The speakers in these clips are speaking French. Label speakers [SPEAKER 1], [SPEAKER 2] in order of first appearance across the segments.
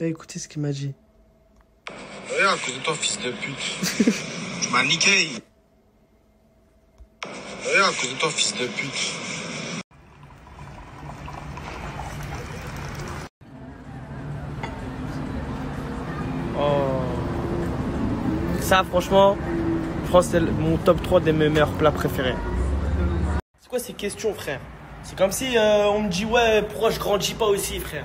[SPEAKER 1] Écoutez ce qu'il m'a dit.
[SPEAKER 2] Ouais, à cause de toi, fils de pute. tu m'as niqué. Ouais, à cause de toi, fils de pute.
[SPEAKER 1] Oh. Ça, franchement, je pense que c'est mon top 3 des mes meilleurs plats préférés. C'est quoi ces questions, frère? C'est comme si euh, on me dit, ouais, pourquoi je grandis pas aussi, frère?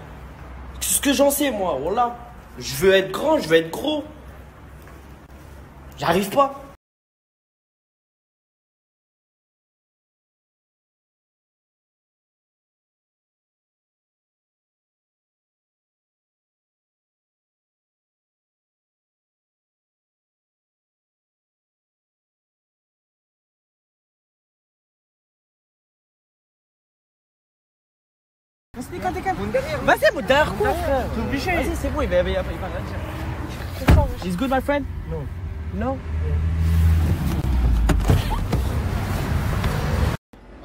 [SPEAKER 1] Que j'en sais, moi, voilà. Je veux être grand, je veux être gros. J'arrive pas. Vas-y, mon derrière quoi, frère T'es obligé. Vas-y, c'est bon, il va, rien dire. Is good, my friend? No. No?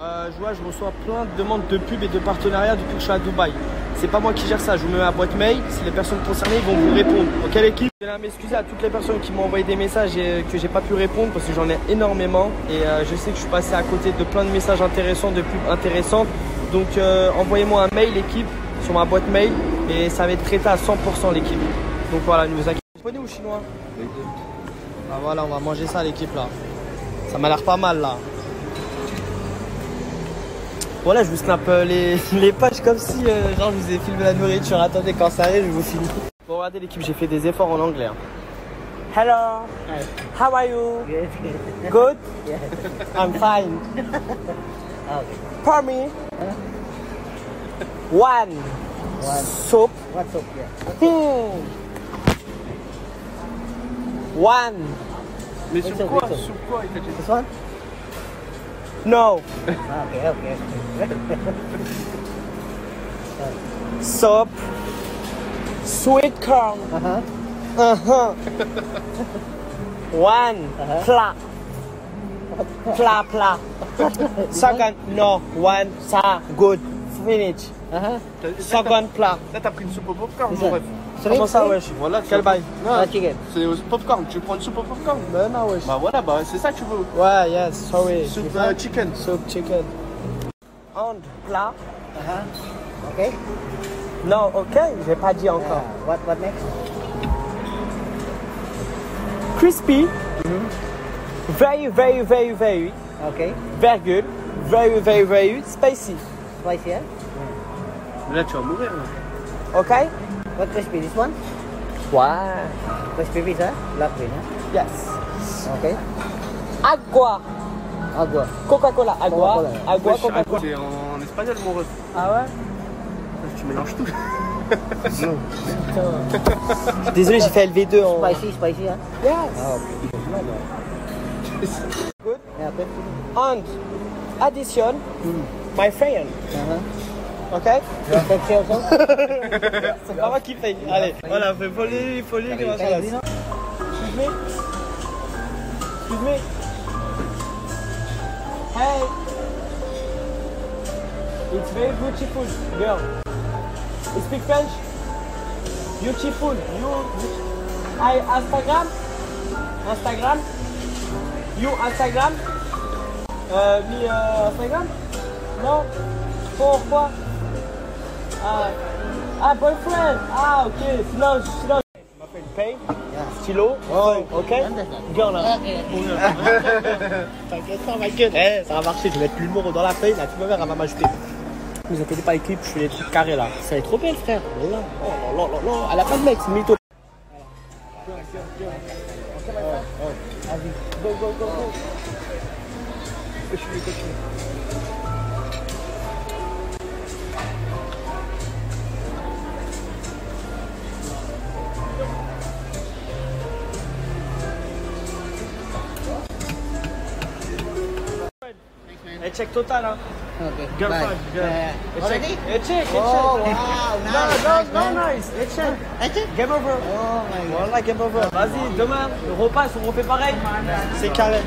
[SPEAKER 1] Euh, je vois, je reçois plein de demandes de pub et de partenariat depuis que je suis à Dubaï. C'est pas moi qui gère ça, je vous mets ma boîte mail. Si les personnes concernées vont vous répondre. Ok l'équipe Je vais m'excuser à toutes les personnes qui m'ont envoyé des messages et que j'ai pas pu répondre parce que j'en ai énormément. Et euh, je sais que je suis passé à côté de plein de messages intéressants, de pubs intéressantes. Donc euh, envoyez-moi un mail l'équipe sur ma boîte mail et ça va être traité à 100% l'équipe. Donc voilà, ne vous inquiétez pas. Japonais ou chinois? Ah voilà, on va manger ça l'équipe là. Ça m'a l'air pas mal là. Voilà, je vous snap euh, les, les pages comme si euh, genre je vous ai filmé la nourriture. Attendez, quand ça arrive, je vous filme. Bon, regardez l'équipe, j'ai fait des efforts en anglais. hein. Hello. How are you? Good? I'm fine. For me. One. Soup.
[SPEAKER 3] What soup? Yeah.
[SPEAKER 1] Hmm. One.
[SPEAKER 4] Mais
[SPEAKER 3] Which
[SPEAKER 4] sur
[SPEAKER 3] one,
[SPEAKER 4] quoi
[SPEAKER 3] which one?
[SPEAKER 4] Sur quoi il t'a dit
[SPEAKER 3] This one?
[SPEAKER 1] No.
[SPEAKER 3] Ah, okay, okay.
[SPEAKER 1] Soup. Sweet corn.
[SPEAKER 3] uh-huh.
[SPEAKER 1] Uh-huh. One.
[SPEAKER 3] Uh-huh.
[SPEAKER 1] Pla. Pla, pla. Second. No. One. Sa. Good. Finish.
[SPEAKER 3] Uh-huh.
[SPEAKER 1] Second plat.
[SPEAKER 4] t'as- là, t'as pris une soupe au popcorn, mon
[SPEAKER 3] one.
[SPEAKER 4] ref.
[SPEAKER 1] Comment ça, wesh
[SPEAKER 4] Voilà,
[SPEAKER 1] Quel bail
[SPEAKER 3] Ah,
[SPEAKER 4] c'est au popcorn. Tu prends une soupe au popcorn
[SPEAKER 1] Ben non, wesh.
[SPEAKER 4] Bah voilà, bah c'est ça que tu veux.
[SPEAKER 1] Ouais, yes, sorry.
[SPEAKER 4] Soupe euh, chicken.
[SPEAKER 1] Soup chicken. And plat.
[SPEAKER 3] Uh-huh. Okay.
[SPEAKER 1] Non, ok, j'ai pas dit encore.
[SPEAKER 3] Uh, what, what next?
[SPEAKER 1] Crispy. Very, very, very, very.
[SPEAKER 3] Okay.
[SPEAKER 1] Virgule. Very, very, very spicy.
[SPEAKER 3] Spicy, yeah?
[SPEAKER 4] Là, tu vas mourir. Là.
[SPEAKER 1] Ok?
[SPEAKER 3] What crispy? This one?
[SPEAKER 1] Ouais.
[SPEAKER 3] Crispy pizza? Black bean, huh?
[SPEAKER 1] Yes.
[SPEAKER 3] Okay.
[SPEAKER 1] Agua.
[SPEAKER 3] Agua.
[SPEAKER 1] Coca-Cola. Agua.
[SPEAKER 3] Coca-Cola.
[SPEAKER 1] Agua, Coca-Cola.
[SPEAKER 4] C'est en espagnol, mon ref.
[SPEAKER 1] Ah ouais?
[SPEAKER 4] Tu mélanges tout.
[SPEAKER 1] Désolé, j'ai fait LV2 en.
[SPEAKER 3] Spicy, spicy?
[SPEAKER 1] Yes.
[SPEAKER 3] Oh,
[SPEAKER 1] Good.
[SPEAKER 3] yeah.
[SPEAKER 1] And addition, my friend.
[SPEAKER 3] Uh-huh.
[SPEAKER 1] Ok?
[SPEAKER 3] Also?
[SPEAKER 1] C'est pas moi qui paye. Allez, voilà, fais folie, folie, ça va?
[SPEAKER 3] Pellegrino?
[SPEAKER 1] Excuse me. Excuse me. Hey. It's very beautiful, girl. You speak French? Beautiful. You, I Instagram? Instagram? You Instagram? Euh, me euh, Instagram? Non? Pourquoi? Ah, ah, boyfriend. Ah, ok. Sinon, sinon. Ma friend pay. Stylo. Oh, ok. Girl, là. T'inquiète pas, ma gueule. Eh, ça va marcher. Je vais mettre l'humour dans la feuille. Là, tu vas voir, elle va m'ajouter. Vous inquiétez pas, équipe. Je fais des trucs carrés, là. Ça est trop belle, frère. Oh là, oh là, là, là, là. Elle a pas de mec, c'est mytho. Come on, oh, oh. Go, go, go, go. Push me, push me. Check total, huh?
[SPEAKER 3] Okay. Bye.
[SPEAKER 1] girl.
[SPEAKER 3] Yeah, yeah.
[SPEAKER 1] check.
[SPEAKER 3] Already?
[SPEAKER 1] Check,
[SPEAKER 3] Oh,
[SPEAKER 1] check.
[SPEAKER 3] wow.
[SPEAKER 1] No,
[SPEAKER 3] Nice,
[SPEAKER 1] no,
[SPEAKER 3] nice,
[SPEAKER 1] no, nice. Et check.
[SPEAKER 3] That's it?
[SPEAKER 1] Game over.
[SPEAKER 3] Oh, my God.
[SPEAKER 1] Voilà, game over. Vas-y, demain, le repas, on refait pareil. C'est carré.